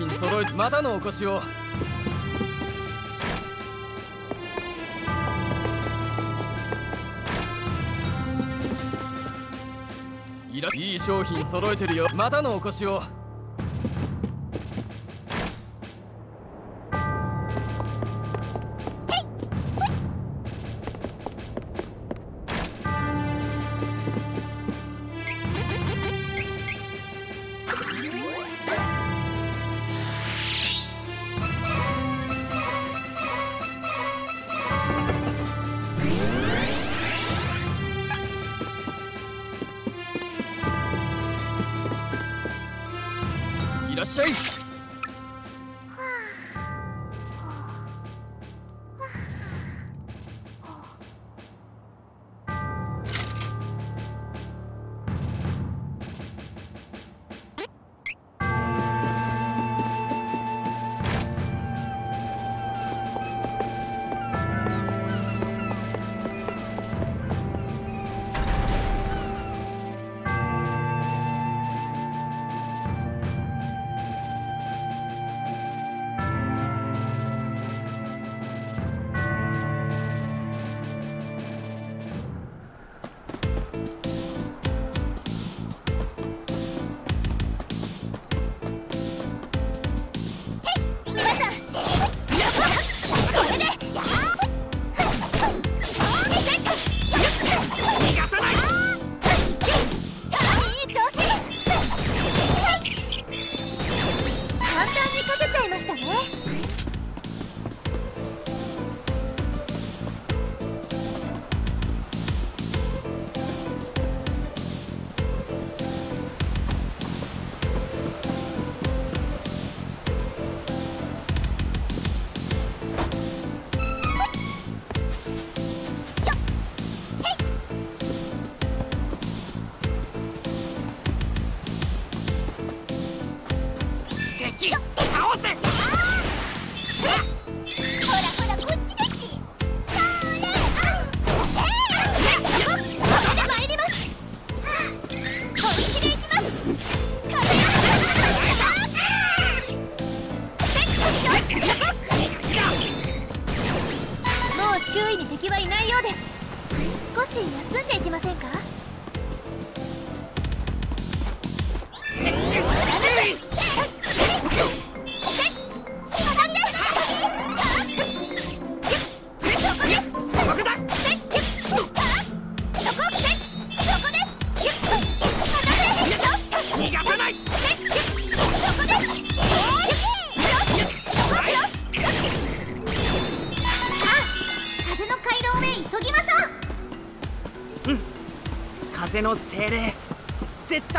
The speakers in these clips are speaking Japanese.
品揃えまたのお越しを。いい商品揃えてるよ。またのお越しを。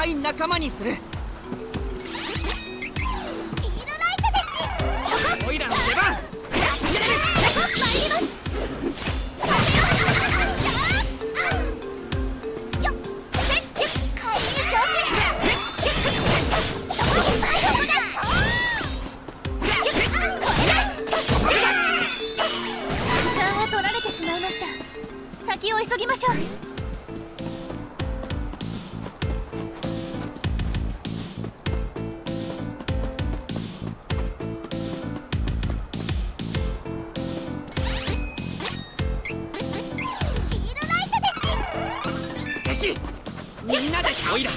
対仲間にする。おいら。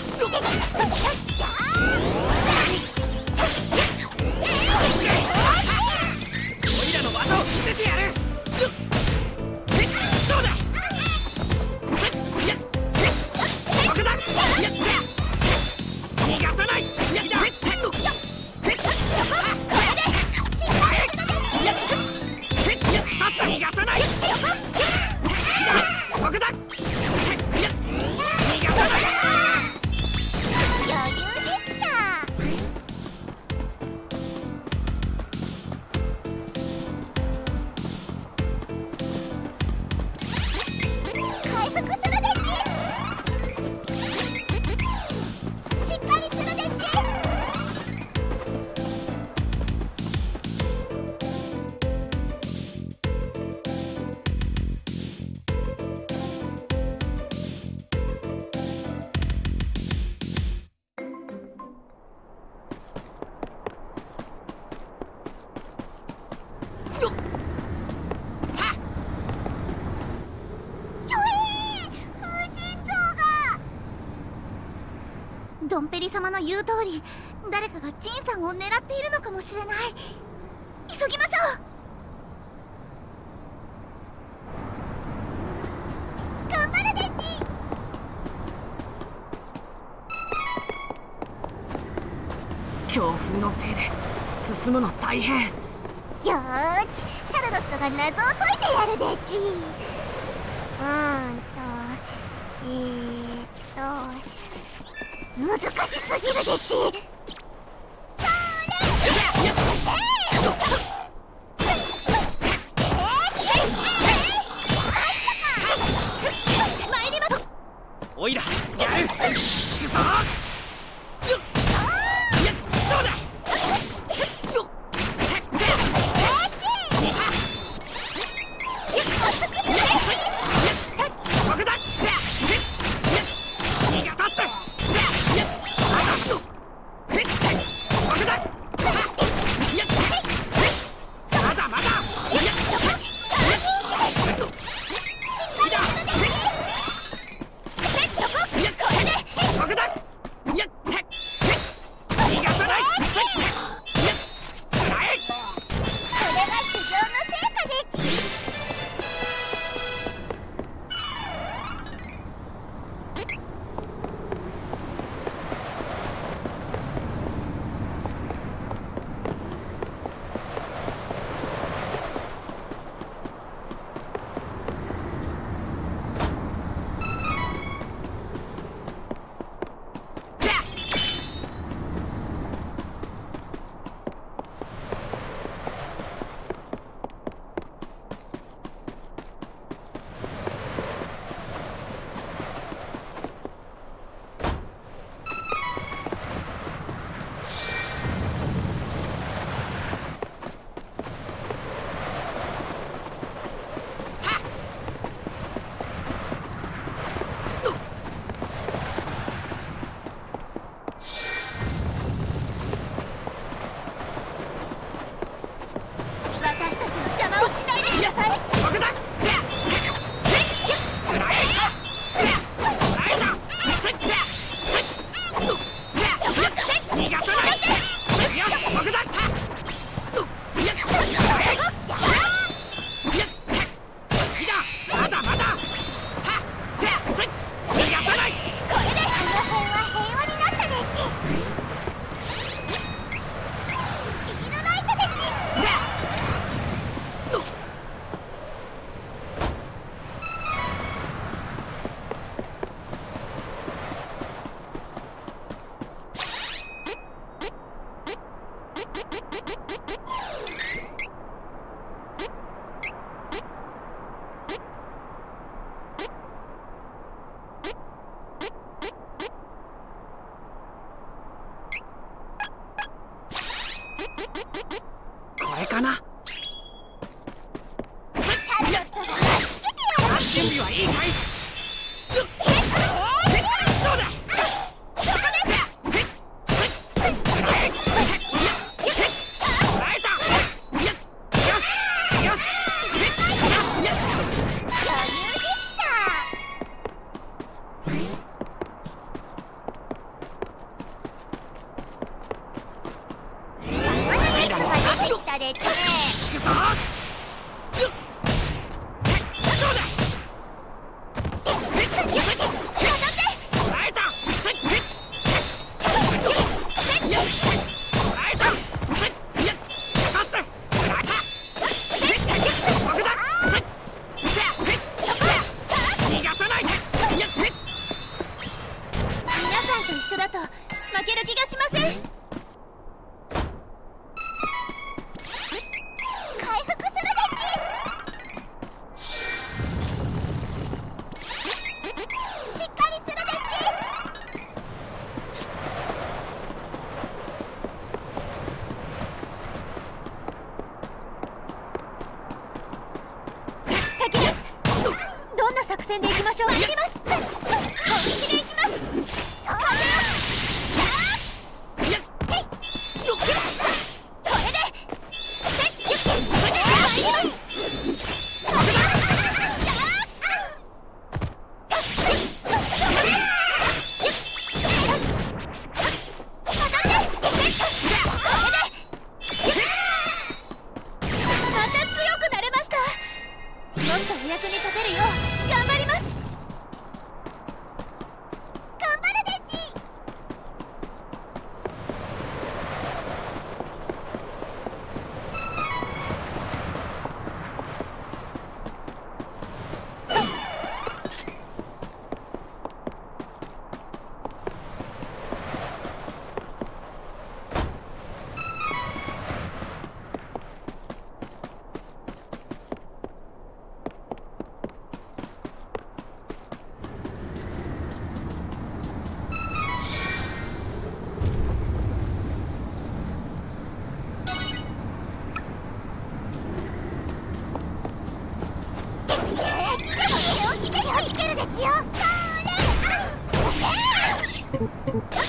言う通り誰かがジンさんを狙っているのかもしれない。急ぎましょう。頑張るデッ強風のせいで進むの大変。よーしシャルロットが謎を解いてやるデッチつれかな？準備はいいかい Oh.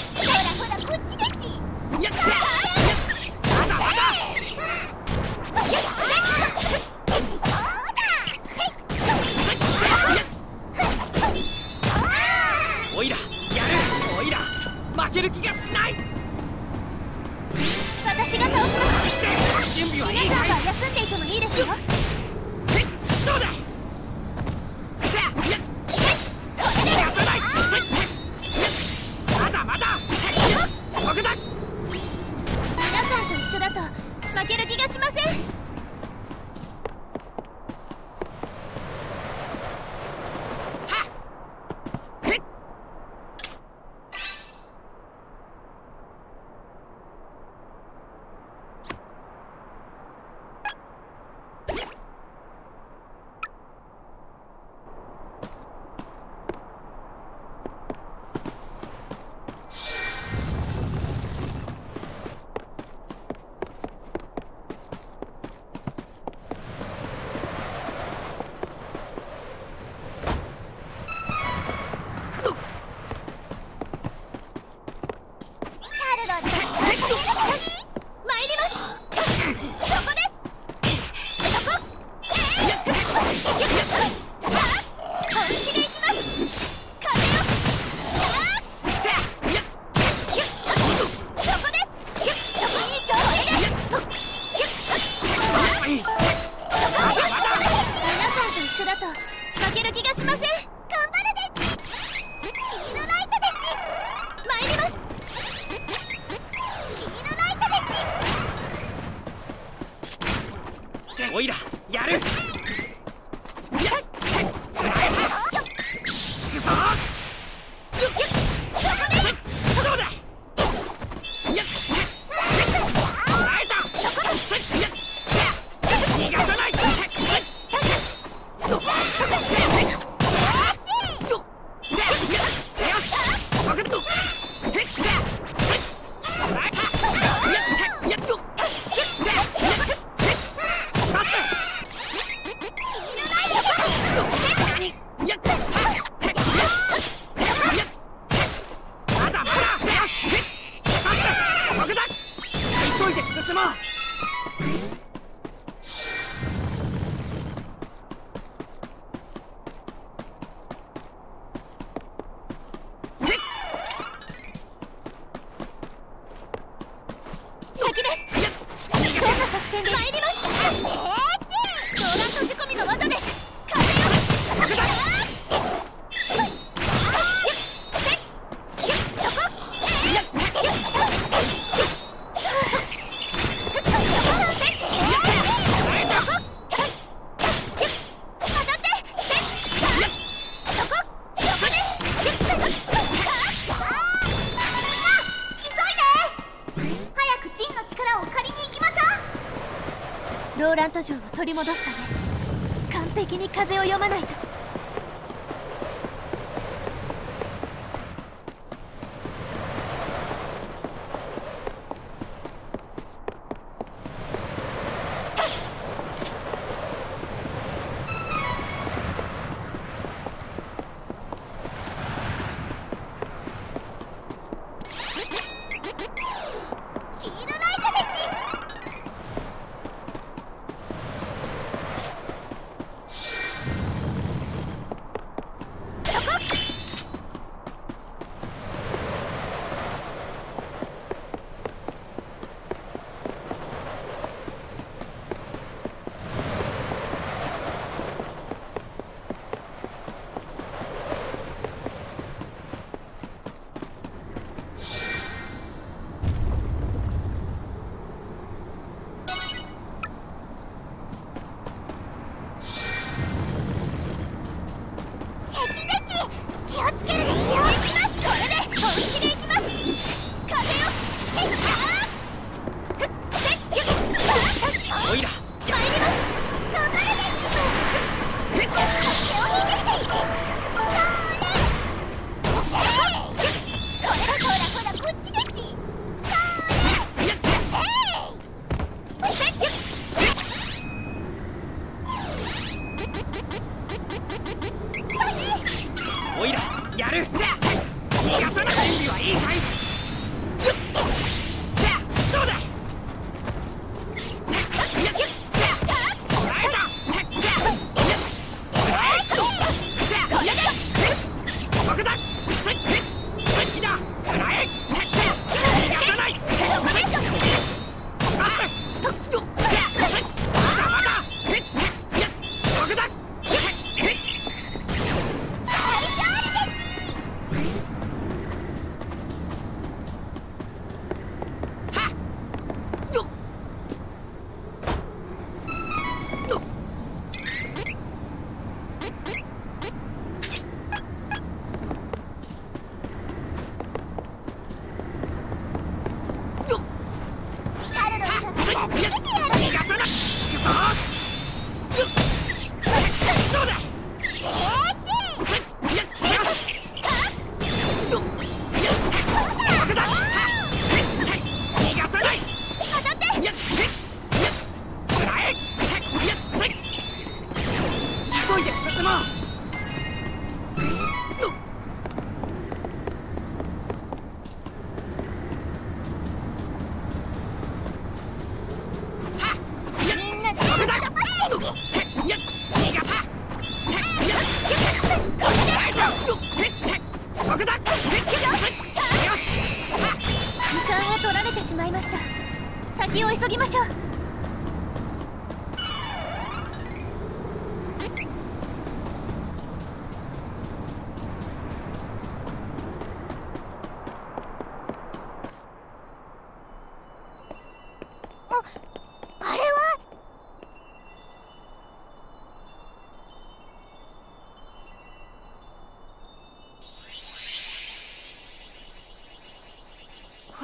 取り戻したね。完璧に風を読まないと。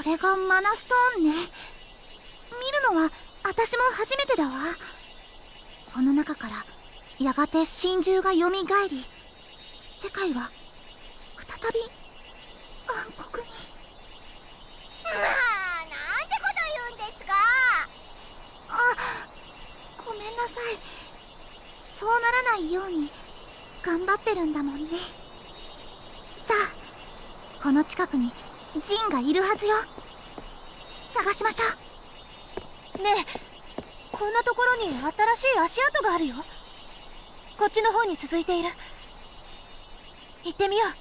これがマナストーンね。見るのは私も初めてだわ。この中からやがて真珠がよみがえり世界は再び暗黒に。まあなんてこと言うんですか。あごめんなさい。そうならないように頑張ってるんだもんね。さあこの近くにジンがいるはずよ。探しましょう。ねえこんなところに新しい足跡があるよ。こっちの方に続いている。行ってみよう。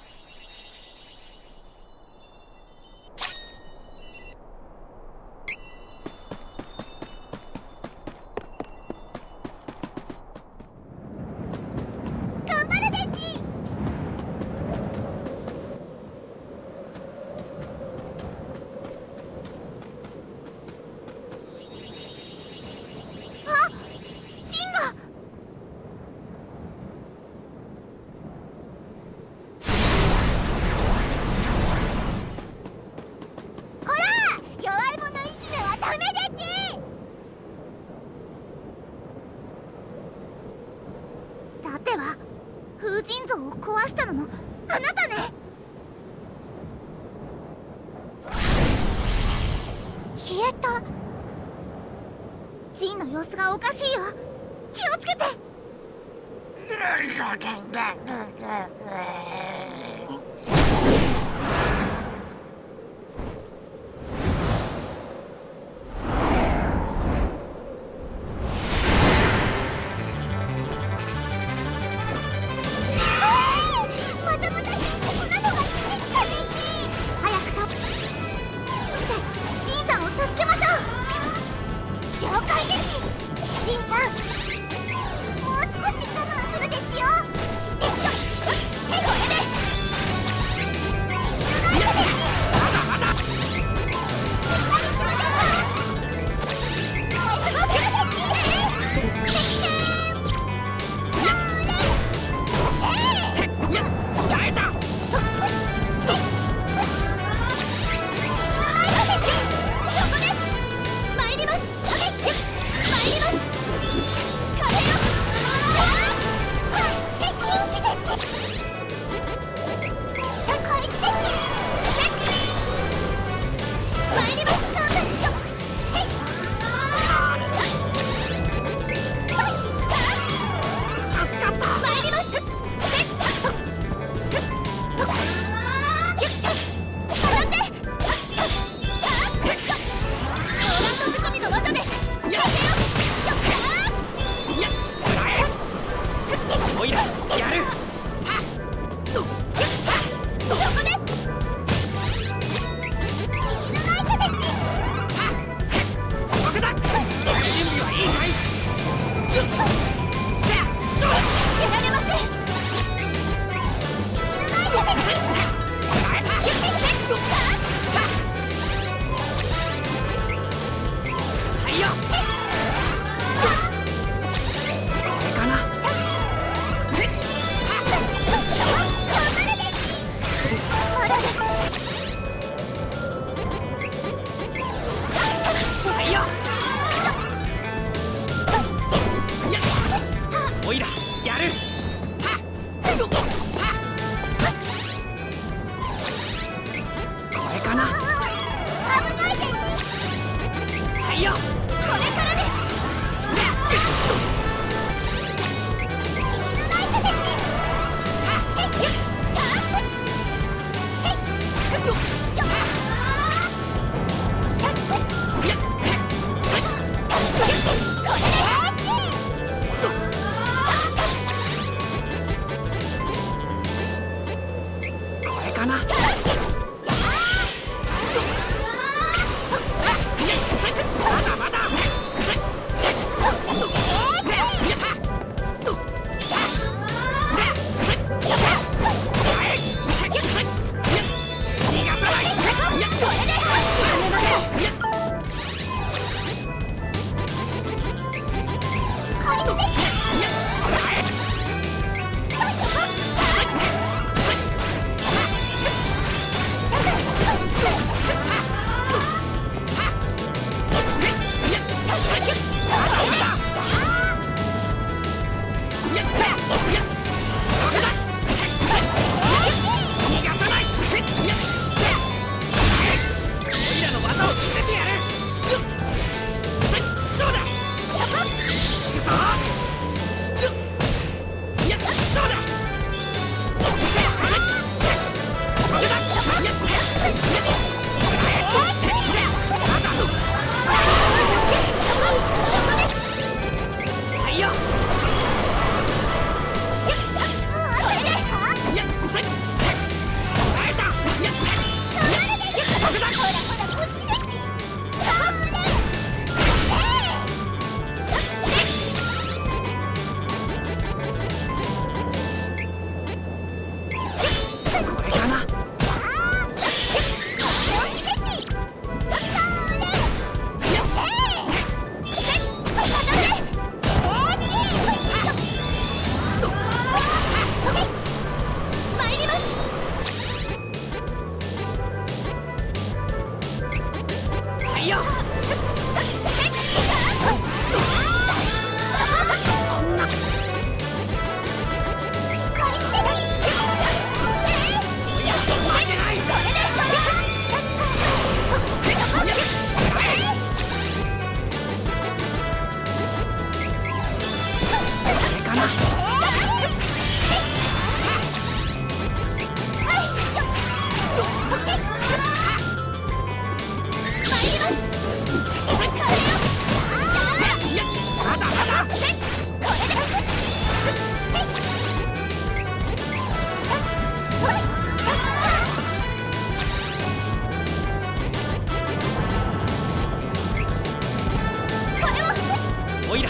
おいら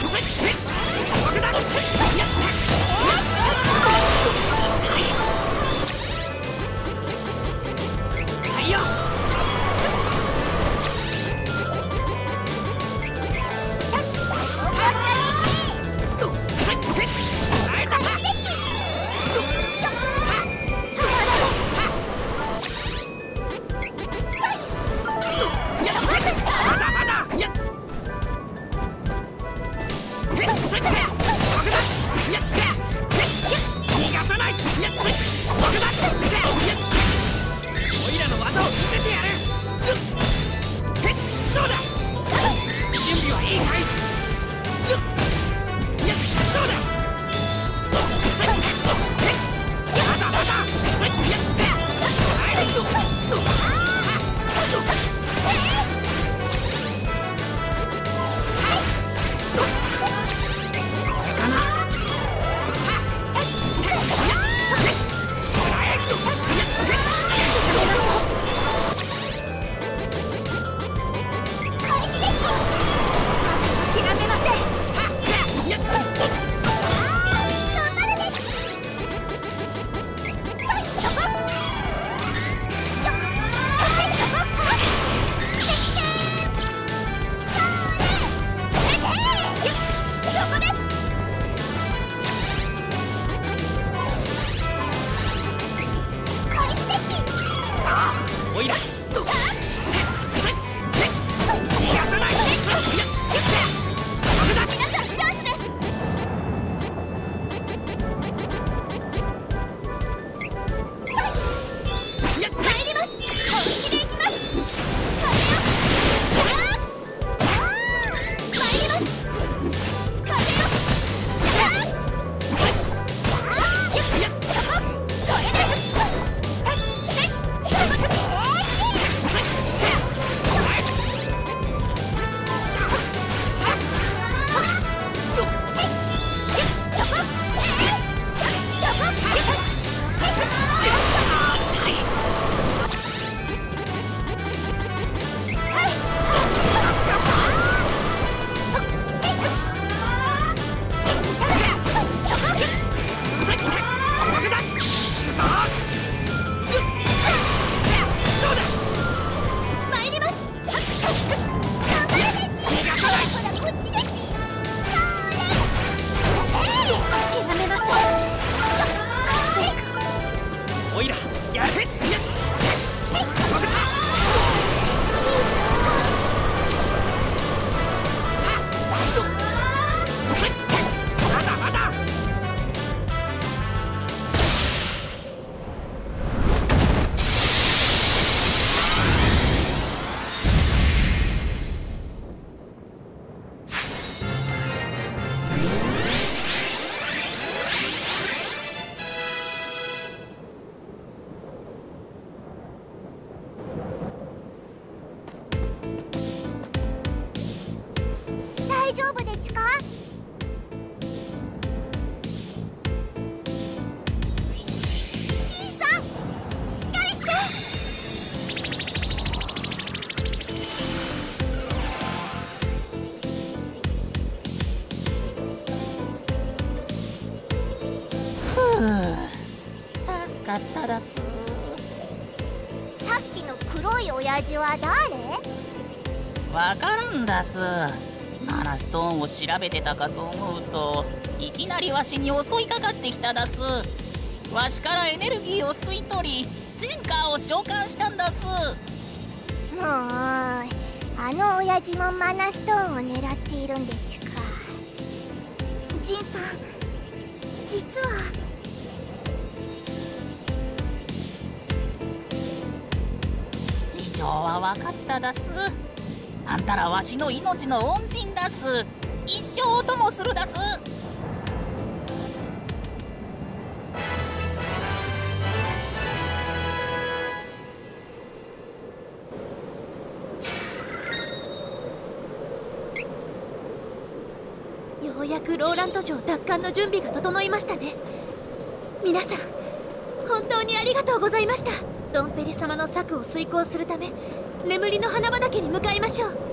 わからんだす。マナストーンを調べてたかと思うといきなりわしに襲いかかってきただす。わしからエネルギーを吸い取り前科を召喚したんだす。もうあの親父もマナストーンを狙っているんでちゅか。ジンさん実は。事情はわかっただすたらわしの命の恩人だす。一生お供するだす。ようやくローランド城奪還の準備が整いましたね。皆さん本当にありがとうございました。ドンペリ様の策を遂行するため眠りの花畑に向かいましょう。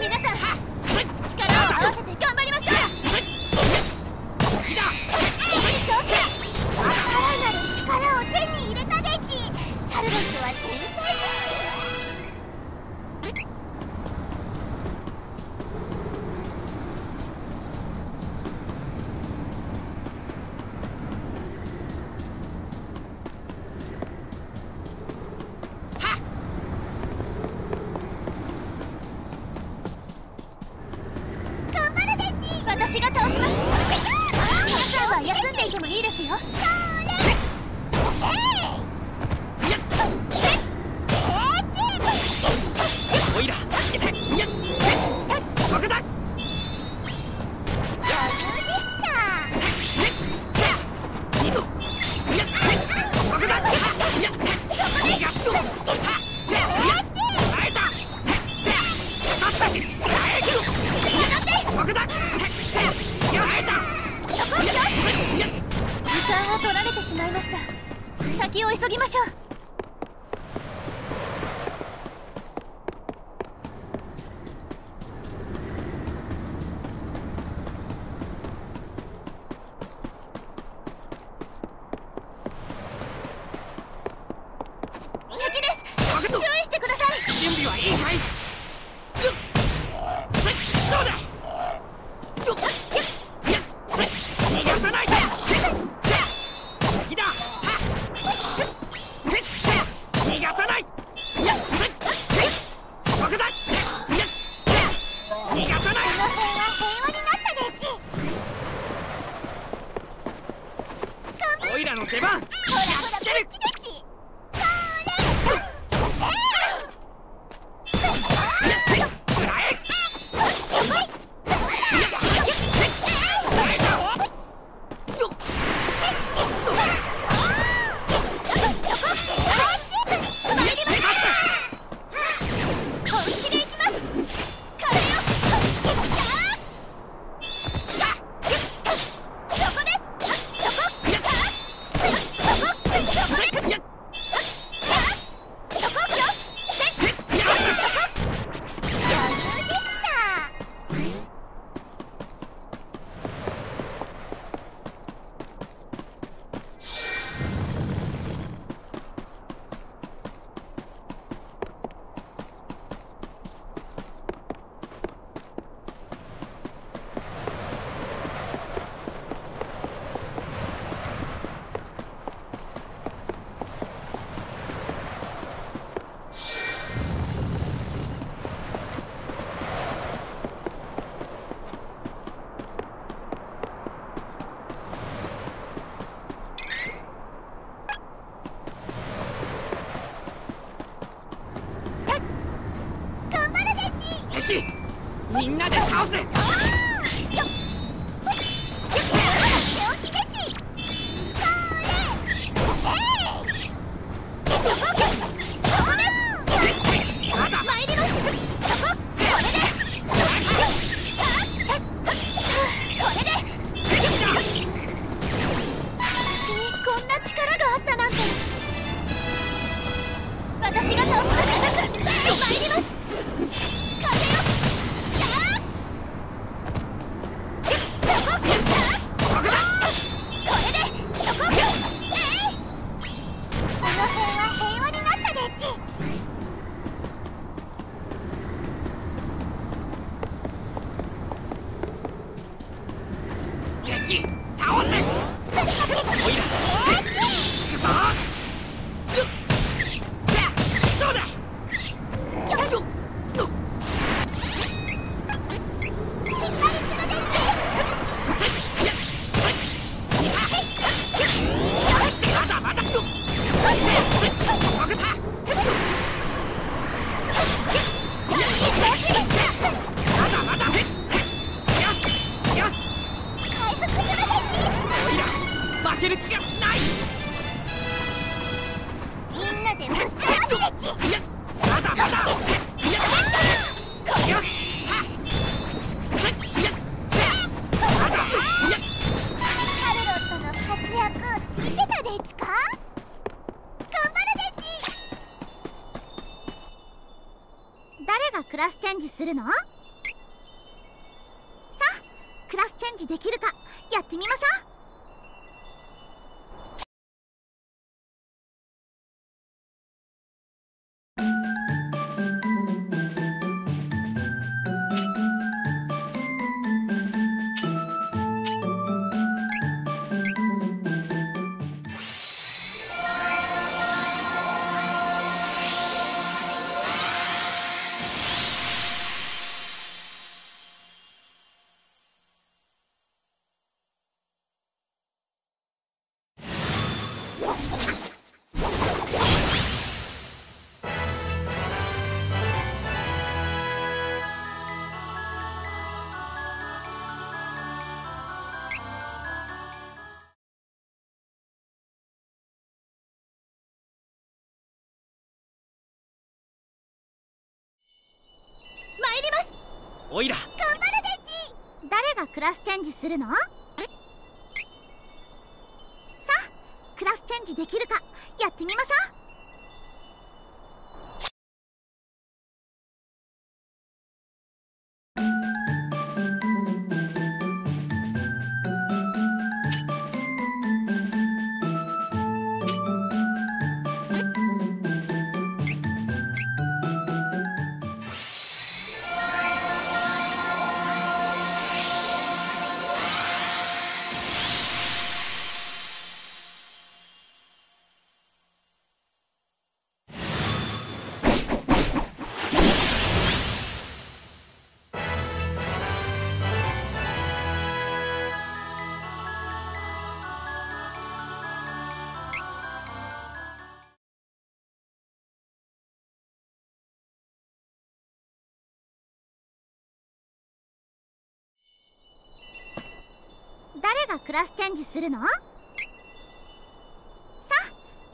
皆さん力を合わせて頑張りましょう。するの？おいら。頑張るでち。誰がクラスチェンジするの？さあクラスチェンジできるかやってみましょう。ェンジするの？さあ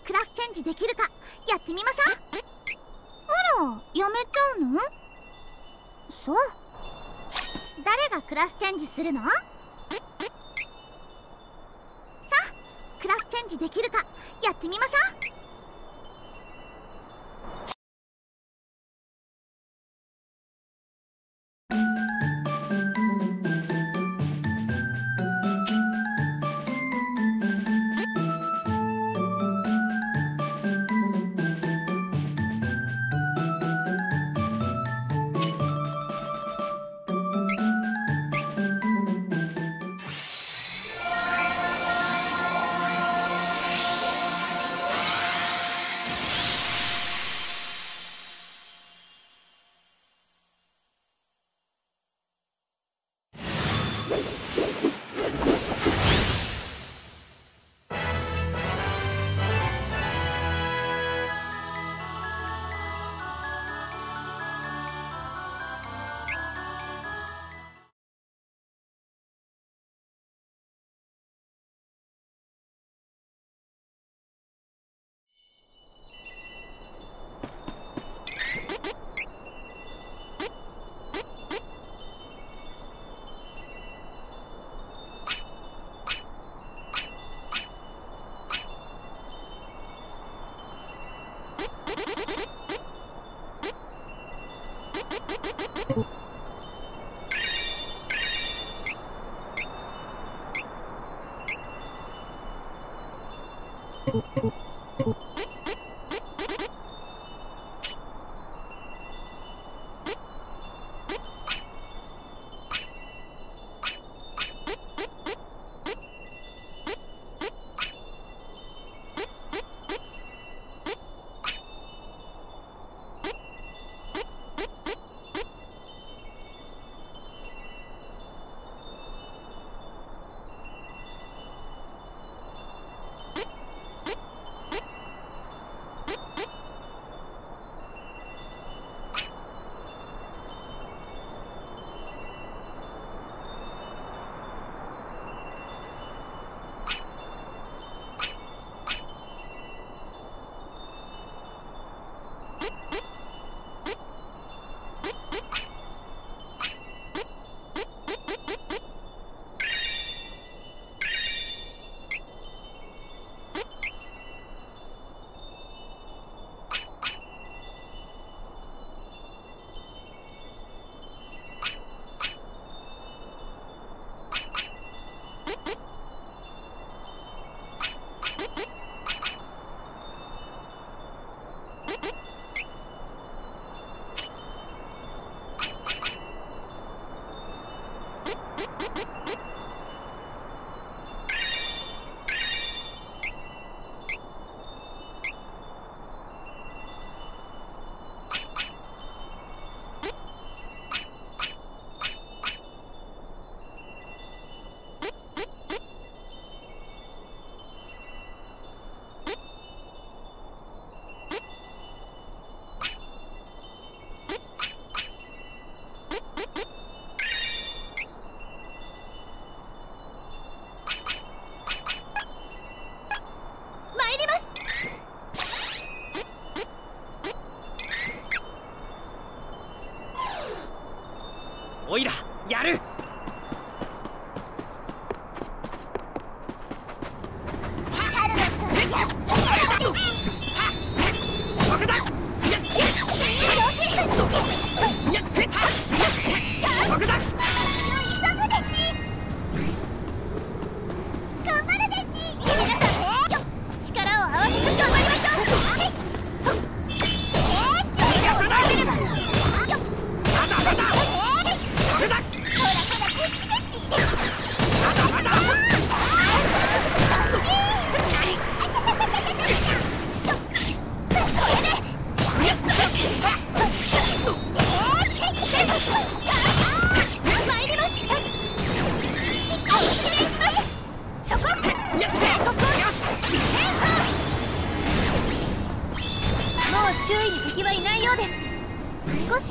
クラスチェンジできるかやってみましょう。あらやめちゃうの？そう。誰がクラスチェンジするの？さあクラスチェンジできるかやってみましょう。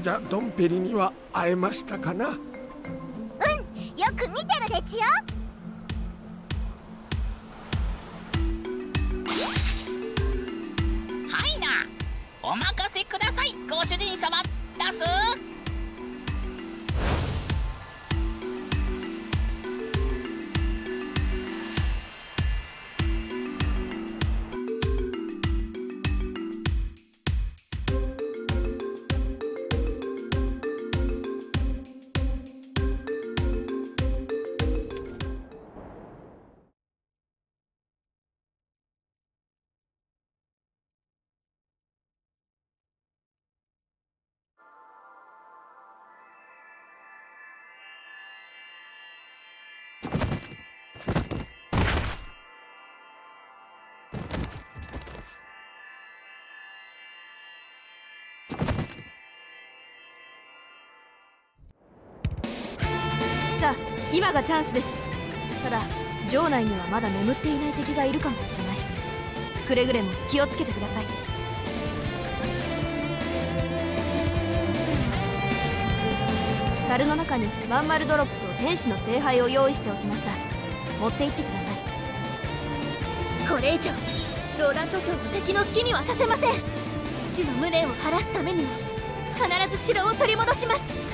者ドンペリには会えましたかな？さ今がチャンスです。ただ城内にはまだ眠っていない敵がいるかもしれない。くれぐれも気をつけてください。樽の中にまん丸ドロップと天使の聖杯を用意しておきました。持って行ってください。これ以上ローラント城を敵の好きにはさせません。父の無念を晴らすためにも必ず城を取り戻します。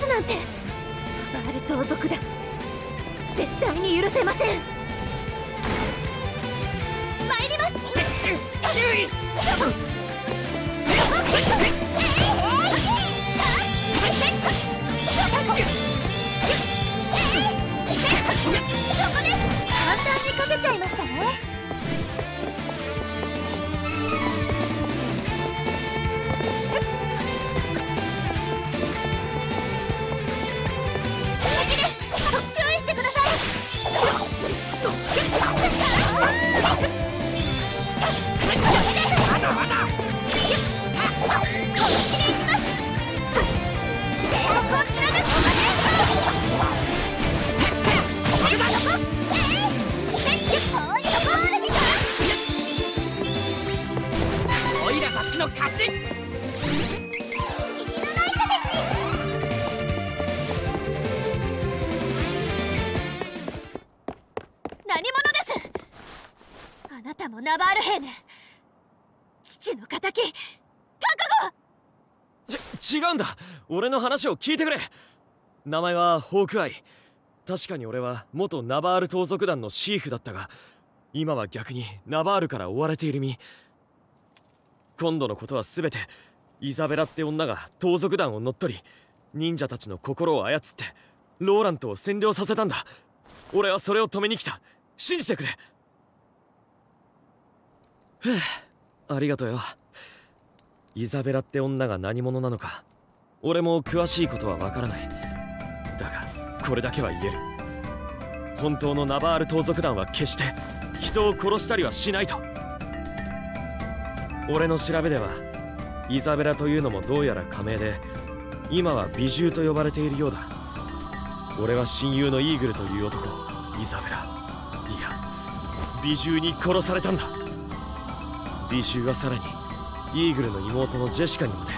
つなんて。盗賊だ。絶対に許せません。参ります。注意。簡単にかけちゃいましたねの勝ち。何者です。あなたもナバール兵ね。父の敵。覚悟。ち違うんだ。俺の話を聞いてくれ。名前はホークアイ。確かに俺は元ナバール盗賊団のシーフだったが今は逆にナバールから追われている身。今度のことは全てイザベラって女が盗賊団を乗っ取り忍者たちの心を操ってローラントを占領させたんだ。俺はそれを止めに来た。信じてくれ。ふうありがとうよ。イザベラって女が何者なのか俺も詳しいことはわからない。だがこれだけは言える。本当のナバール盗賊団は決して人を殺したりはしないと。俺の調べではイザベラというのもどうやら仮名で今は美獣と呼ばれているようだ。俺は親友のイーグルという男イザベラ。いや美獣に殺されたんだ。美獣はさらにイーグルの妹のジェシカにまで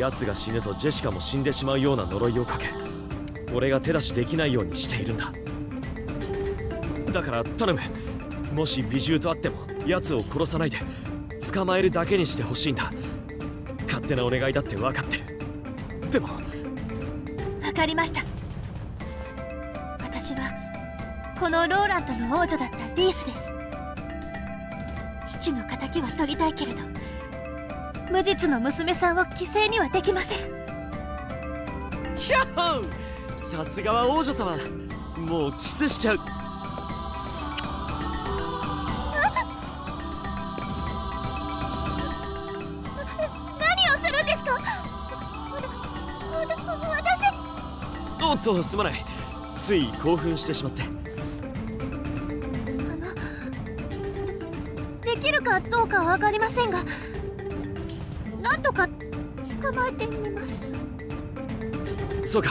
奴が死ぬとジェシカも死んでしまうような呪いをかけ俺が手出しできないようにしているんだ。だから頼む。もし美獣と会っても奴を殺さないで捕まえるだけにしてほしいんだ。勝手なお願いだって分かってる。でもわかりました。私はこのローラントの王女だったリースです。父の敵は取りたいけれど無実の娘さんを犠牲にはできません。ヒャッホー！さすがは王女様。もうキスしちゃうとすまない。つい興奮してしまって。できるかどうかわかりませんがなんとか捕まえてみます。そうか。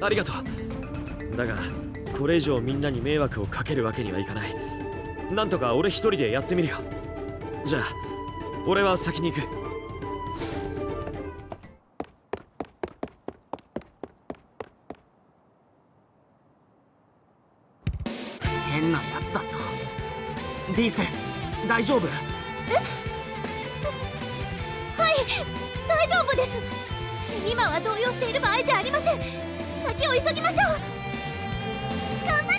ありがとう。だがこれ以上みんなに迷惑をかけるわけにはいかない。なんとか俺一人でやってみるよ。じゃあ俺は先に行くリース大丈夫？はい大丈夫です。今は動揺している場合じゃありません。先を急ぎましょう。頑張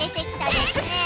出てきたですね。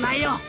備えよう。